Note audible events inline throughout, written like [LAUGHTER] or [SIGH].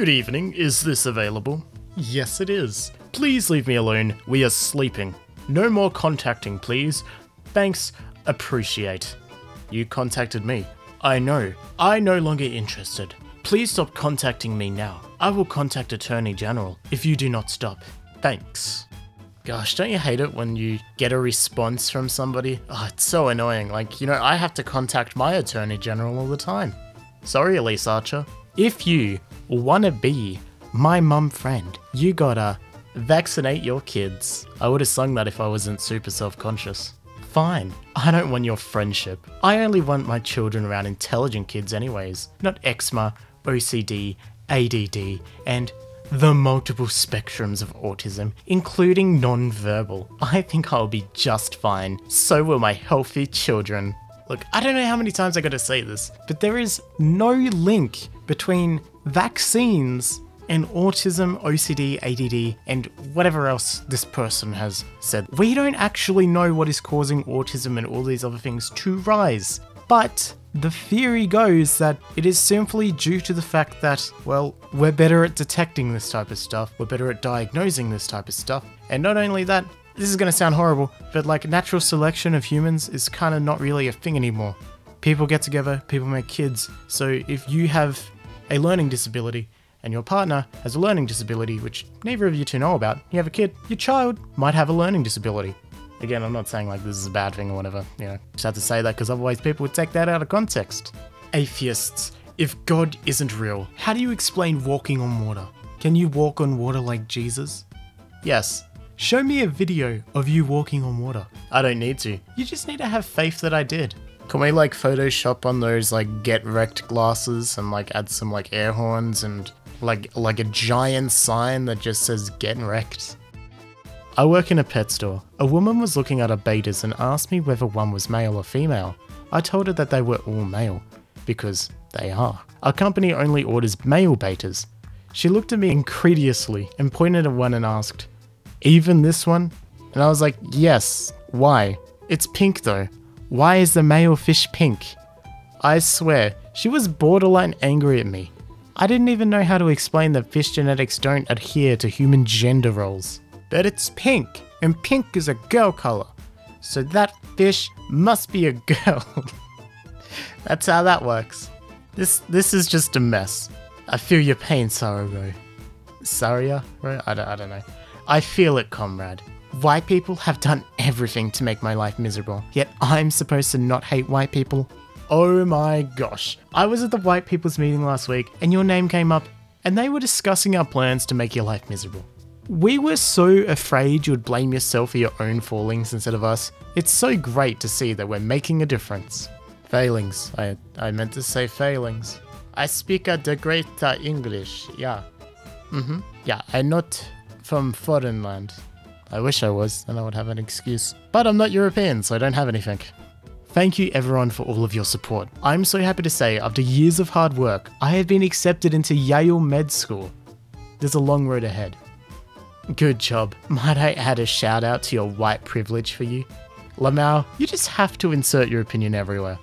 Good evening, is this available? Yes, it is. Please leave me alone, we are sleeping. No more contacting, please. Thanks, appreciate. You contacted me. I know. I no longer interested. Please stop contacting me now. I will contact Attorney General if you do not stop. Thanks. Gosh, don't you hate it when you get a response from somebody? Oh, it's so annoying. Like, you know, I have to contact my Attorney General all the time. Sorry, Elise Archer. If you wanna be my mum friend, you gotta vaccinate your kids. I would have sung that if I wasn't super self conscious. Fine, I don't want your friendship. I only want my children around intelligent kids, anyways, not eczema, OCD, ADD, and the multiple spectrums of autism, including non-verbal. I think I'll be just fine. So will my healthy children. Look, I don't know how many times I gotta say this, but there is no link between vaccines and autism, OCD, ADD, and whatever else this person has said. We don't actually know what is causing autism and all these other things to rise. But the theory goes that it is simply due to the fact that, well, we're better at detecting this type of stuff, we're better at diagnosing this type of stuff, and not only that, this is gonna sound horrible, but like natural selection of humans is kind of not really a thing anymore. People get together, people make kids, so if you have a learning disability, and your partner has a learning disability, which neither of you two know about, you have a kid, your child might have a learning disability. Again, I'm not saying like this is a bad thing or whatever, you know, just have to say that because otherwise people would take that out of context. Atheists, if God isn't real, how do you explain walking on water? Can you walk on water like Jesus? Yes. Show me a video of you walking on water. I don't need to. You just need to have faith that I did. Can we like Photoshop on those like get wrecked glasses and like add some like air horns and like like a giant sign that just says get wrecked. I work in a pet store. A woman was looking at bettas and asked me whether one was male or female. I told her that they were all male, because they are. Our company only orders male bettas. She looked at me incredulously and pointed at one and asked, Even this one? And I was like, Yes. Why? It's pink though. Why is the male fish pink? I swear, she was borderline angry at me. I didn't even know how to explain that fish genetics don't adhere to human gender roles. But it's pink, and pink is a girl color. So that fish must be a [LAUGHS] girl. That's how that works. This this is just a mess. I feel your pain, Sarugo. Saria? Right? I don't, I don't know. I feel it, comrade. White people have done everything to make my life miserable, yet I'm supposed to not hate white people? Oh my gosh. I was at the white people's meeting last week and your name came up and they were discussing our plans to make your life miserable. We were so afraid you would blame yourself for your own fallings instead of us. It's so great to see that we're making a difference. Failings. I, I meant to say failings. I speak a the great uh, English, yeah. Mm-hmm. Yeah, I'm not from foreign land. I wish I was, then I would have an excuse. But I'm not European, so I don't have anything. Thank you everyone for all of your support. I'm so happy to say, after years of hard work, I have been accepted into Yale Med School. There's a long road ahead. Good job. Might I add a shout out to your white privilege for you? Lamau, you just have to insert your opinion everywhere.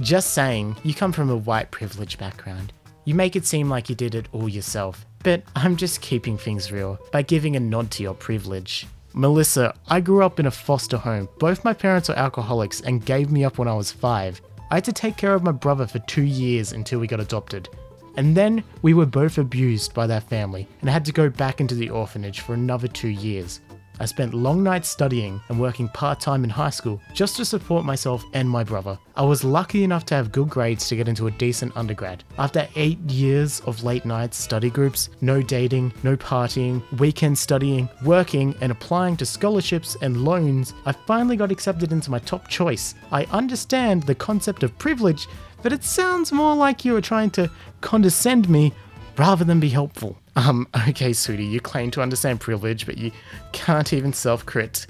Just saying, you come from a white privilege background. You make it seem like you did it all yourself, but I'm just keeping things real by giving a nod to your privilege. Melissa, I grew up in a foster home. Both my parents are alcoholics and gave me up when I was five. I had to take care of my brother for two years until we got adopted. And then we were both abused by that family and had to go back into the orphanage for another two years. I spent long nights studying and working part time in high school just to support myself and my brother. I was lucky enough to have good grades to get into a decent undergrad. After eight years of late nights, study groups, no dating, no partying, weekend studying, working, and applying to scholarships and loans, I finally got accepted into my top choice. I understand the concept of privilege, but it sounds more like you are trying to condescend me rather than be helpful. Um, okay, sweetie, you claim to understand privilege, but you can't even self crit.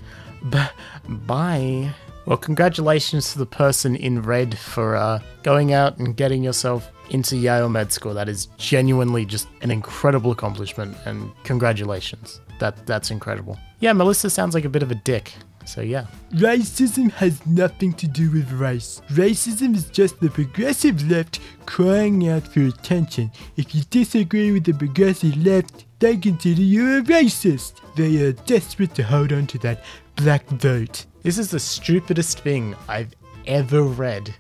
B- bye. Well, congratulations to the person in red for uh, going out and getting yourself into Yale Med School. That is genuinely just an incredible accomplishment, and congratulations. That that's incredible. Yeah, Melissa sounds like a bit of a dick. So yeah. Racism has nothing to do with race. Racism is just the progressive left crying out for attention. If you disagree with the progressive left, they consider you a racist. They are desperate to hold on to that black vote. This is the stupidest thing I've ever read.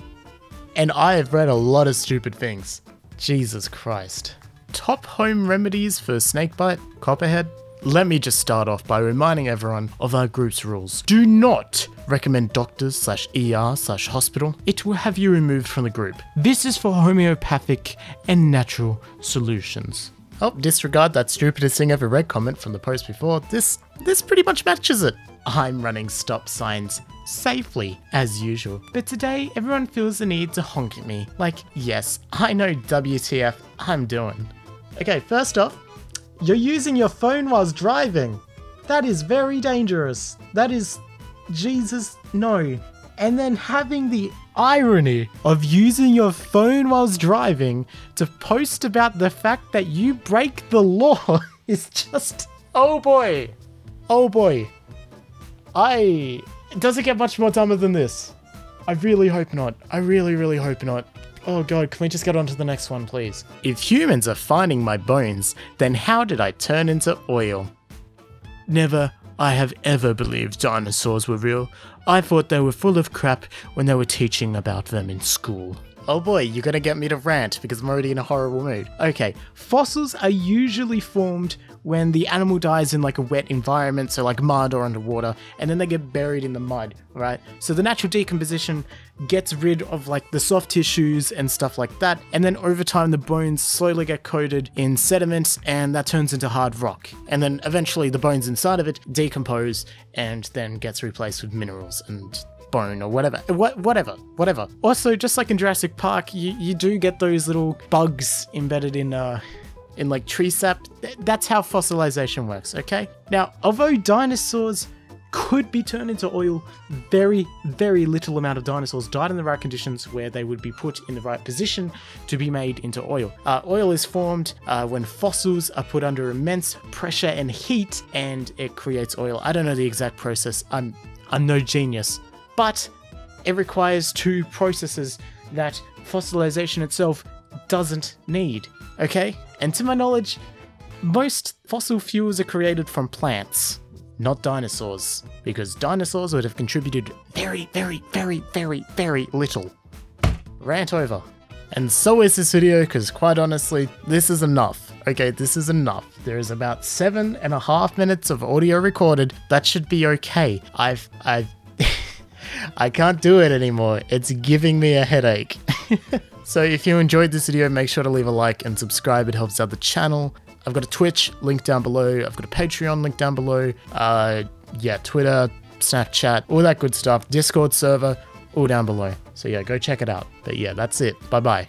And I have read a lot of stupid things. Jesus Christ. Top home remedies for snakebite, copperhead, let me just start off by reminding everyone of our group's rules. Do not recommend doctors slash ER slash hospital. It will have you removed from the group. This is for homeopathic and natural solutions. Oh, disregard that stupidest thing ever read comment from the post before. This this pretty much matches it. I'm running stop signs safely as usual. But today everyone feels the need to honk at me. Like, yes, I know WTF I'm doing. Okay, first off, you're using your phone whilst driving. That is very dangerous. That is. Jesus, no. And then having the irony of using your phone whilst driving to post about the fact that you break the law [LAUGHS] is just. Oh boy. Oh boy. I. Does it get much more dumber than this? I really hope not. I really, really hope not. Oh god, can we just get on to the next one, please? If humans are finding my bones, then how did I turn into oil? Never I have ever believed dinosaurs were real. I thought they were full of crap when they were teaching about them in school. Oh boy, you're gonna get me to rant because I'm already in a horrible mood. Okay, fossils are usually formed when the animal dies in like a wet environment, so like mud or underwater, and then they get buried in the mud, right? So the natural decomposition gets rid of like the soft tissues and stuff like that, and then over time the bones slowly get coated in sediments and that turns into hard rock. And then eventually the bones inside of it decompose and then gets replaced with minerals and bone or whatever. What, whatever, whatever. Also, just like in Jurassic Park, you, you do get those little bugs embedded in uh, in like tree sap. That's how fossilization works, okay? Now, although dinosaurs could be turned into oil, very, very little amount of dinosaurs died in the right conditions where they would be put in the right position to be made into oil. Uh, oil is formed uh, when fossils are put under immense pressure and heat, and it creates oil. I don't know the exact process. I'm I'm no genius, but it requires two processes that fossilization itself doesn't need. Okay? And to my knowledge, most fossil fuels are created from plants, not dinosaurs, because dinosaurs would have contributed very, very, very, very, very little. Rant over. And so is this video, because quite honestly, this is enough. Okay, this is enough. There is about seven and a half minutes of audio recorded. That should be okay. I've, I've, [LAUGHS] I can't do it anymore. It's giving me a headache. [LAUGHS] So if you enjoyed this video, make sure to leave a like and subscribe. It helps out the channel. I've got a Twitch link down below. I've got a Patreon link down below. Uh, yeah, Twitter, Snapchat, all that good stuff. Discord server, all down below. So yeah, go check it out. But yeah, that's it. Bye bye.